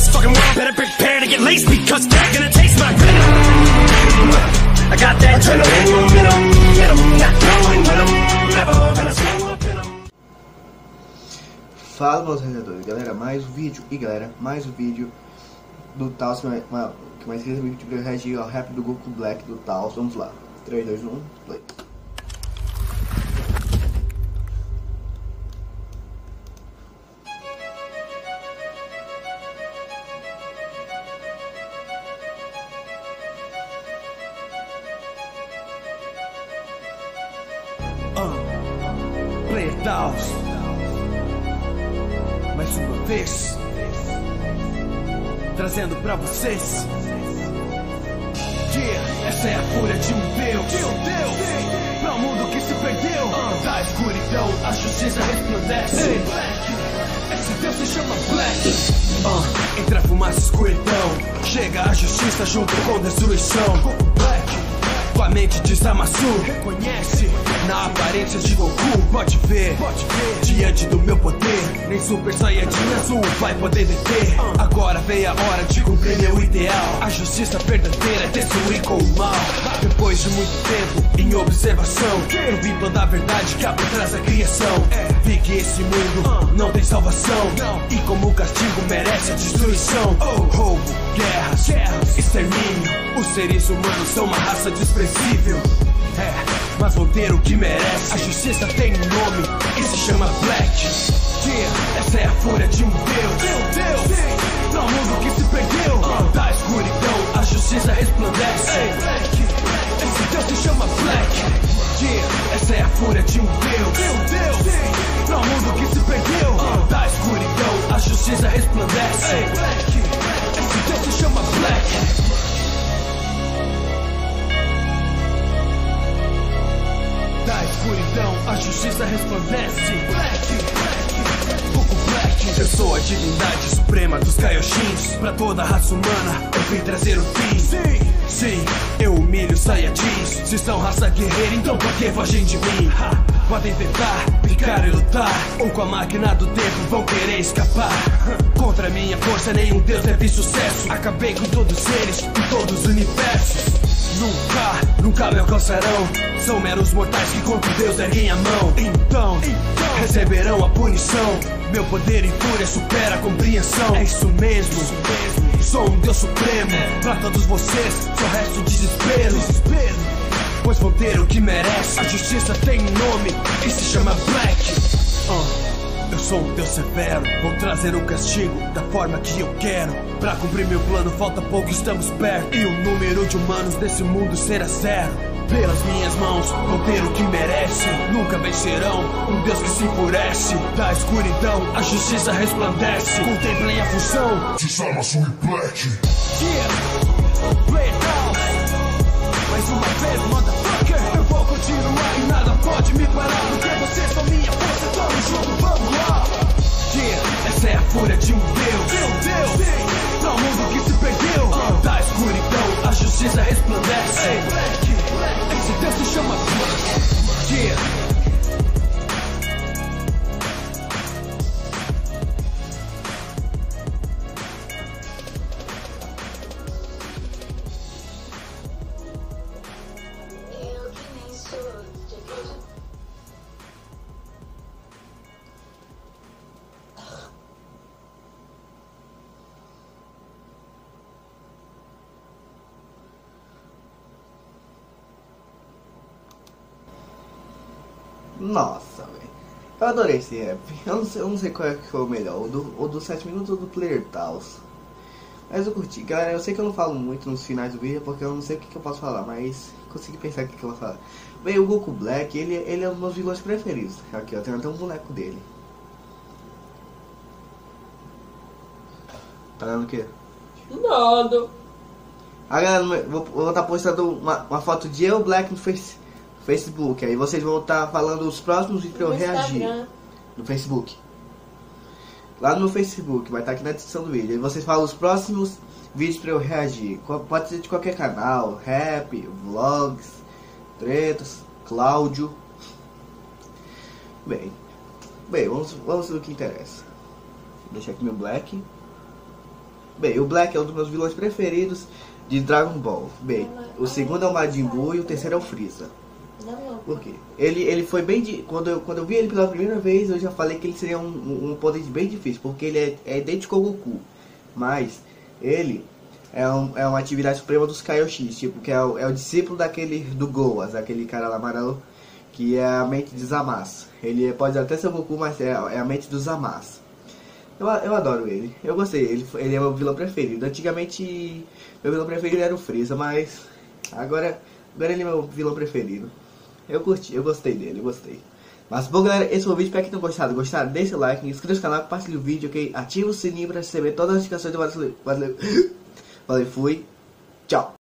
this fucking world better prepare to get laced because they're gonna taste my venom. I got that adrenaline when I'm. Fala meus rendedores, galera, mais um vídeo. E galera, mais um vídeo do Taos que mais, recebi tipo, eu reagir ao rap do Goku Black do Taos, vamos lá. 3, 2, 1, play Mais uma vez. Trazendo pra vocês. Yeah, essa é a fúria de um Deus. De um Deus. Pra um mundo que se perdeu. Da escuridão, a justiça resplandece. Esse Deus se chama Black. Ah, entre a fumaça e escuridão. Chega a justiça junto com destruição. Black. Com a mente de Zamasu Reconhece na aparência de Goku. Pode ver, pode ver. Diante do meu poder Nem Super Saiyajin Azul vai poder deter. Agora veio a hora de cumprir meu ideal. A justiça verdadeira é destruir com o mal. Depois de muito tempo em observação Eu vi toda a verdade que há por trás da criação. Vi que esse mundo não tem salvação. E como castigo merece a destruição. Roubo, guerras, extermínio. Os seres humanos são uma raça desprezível. É, mas vão ter o que merece. A justiça tem um nome e se chama Black. Yeah, essa é a fúria de um Deus. Meu Deus! Pra um mundo que se perdeu. Da escuridão, a justiça resplandece. Black. Esse Deus se chama Black. Yeah, essa é a fúria de um Deus. Meu Deus! Pra um mundo que se perdeu. Da escuridão, a justiça resplandece. Black. Esse Deus se chama Black. Da escuridão, a justiça resplandece. Black, Goku Black. Eu sou a divindade suprema dos Kaioshins. Pra toda a raça humana, eu vim trazer o fim. Sim, sim, eu humilho Saiyajins. Se são raça guerreira, então por que fogem de mim? Ha, podem tentar, ficar e lutar. Ou com a máquina do tempo vão querer escapar. Contra minha força, nenhum deus teve sucesso. Acabei com todos eles, com todos os universos. Nunca, nunca me alcançarão. São meros mortais que contra Deus erguem a mão. Então, receberão a punição. Meu poder e fúria supera a compreensão. É isso mesmo, sou um Deus supremo. Pra todos vocês, só resta o desespero. Pois vão ter o que merece. A justiça tem nome e se chama sou um Deus severo, vou trazer o castigo da forma que eu quero. Pra cumprir meu plano, falta pouco, estamos perto. E o número de humanos desse mundo será zero. Pelas minhas mãos, vão ter o que merece. Nunca vencerão um Deus que se enfurece. Da escuridão, a justiça resplandece. Contemplem a função. Zamasu e Black. Yeah, play it down. Mais uma vez, motherfucker. Eu vou continuar e nada pode me parar. Porque vocês são minha junto, vamos lá. Yeah, essa é a fúria de um Deus. Meu Deus, pra um mundo que se perdeu. Da escuridão, a justiça resplandece. Esse Nossa, velho. Eu adorei esse rap. Eu não sei, eu não sei qual é que foi o melhor, o do, o do 7 minutos ou do Player Taos. Mas eu curti. Galera, eu sei que eu não falo muito nos finais do vídeo porque eu não sei o que, que eu posso falar, mas consegui pensar o que, que eu vou falar. Bem, o Goku Black, ele, ele é um dos meus vilões preferidos. Aqui, ó, tem até um boneco dele. Tá vendo o quê? Nada. Ah, galera, vou, vou estar postando uma, uma foto de eu Black no face, Facebook. Aí vocês vão estar falando os próximos vídeos pra eu reagir. No Facebook. Lá no Facebook, vai estar aqui na descrição do vídeo. Aí vocês falam os próximos vídeos pra eu reagir. Pode ser de qualquer canal, rap, vlogs, tretas, Cláudio. Bem, bem, vamos, vamos no que interessa. Vou deixar aqui meu black. Bem, o Black é um dos meus vilões preferidos de Dragon Ball. Bem, o segundo é o Majin Buu e o terceiro é o Freeza. Por quê? Ele, ele foi bem. Di... Quando, eu, quando eu vi ele pela primeira vez, eu já falei que ele seria um, um, poder bem difícil, porque ele é, é idêntico ao Goku. Mas ele é, um, é uma atividade suprema dos Kaioshis, tipo, que é o, é o discípulo daquele do Goas, aquele cara lá amarelo, que é a mente de Zamasu. Ele pode até ser o Goku, mas é, é a mente do Zamasu. Eu, eu adoro ele, eu gostei, ele, ele é meu vilão preferido. Antigamente, meu vilão preferido era o Freeza, mas agora, agora ele é meu vilão preferido. Eu curti, eu gostei dele, eu gostei. Mas bom galera, esse foi o vídeo, espero que tenham gostado. Gostaram? Deixa o like, inscreva no canal, compartilhe o vídeo, ok? Ativa o sininho para receber todas as notificações do Valeu, valeu, fui, tchau.